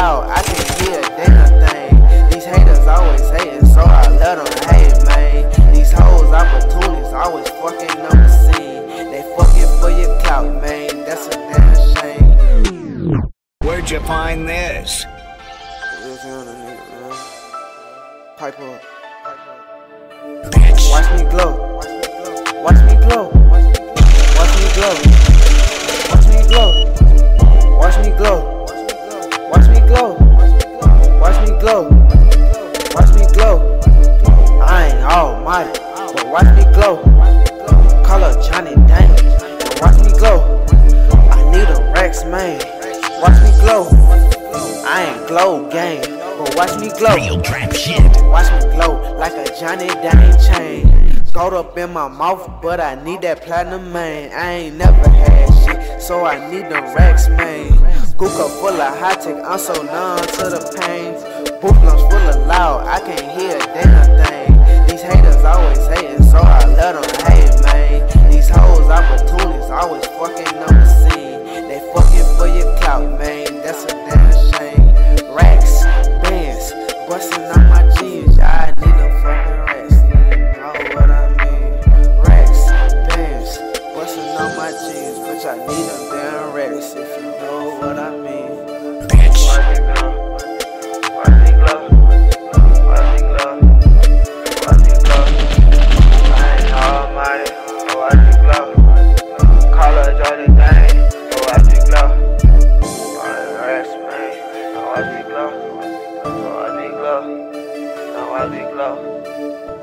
loud, I can hear a damn thing. These haters always hating, so I let them hate, man. These hoes opportunities always fucking on the scene. They fucking for your clout, man. That's a damn shame. Where'd you find this? Pipe up. Bitch. Watch me glow. Watch me glow. Watch me glow. Watch glow. Watch me glow. I ain't almighty, but watch me glow. Call her Johnny Dang, but watch me glow. I need a Rex man. Watch me glow. I ain't Glo Gang, but watch me glow. Real trap shit. Watch me glow like a Johnny Dang chain. Gold up in my mouth, but I need that platinum man. I ain't never had shit, so I need the racks, man. Gooka full of high tech, I'm so numb to the pain. Lungs full of loud, I can't hear a damn thing. These haters always hating, so I let them hate, man. These hoes opportunities always fucking on the scene. They fucking for your clout, man. That's a damn shame. Racks, bands, busting out my jeans. I need them fucking racks. You know what I mean? Racks, bands, busting out my jeans. Bitch, I need them damn racks. If you know what I mean. I'll be love.